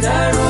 假如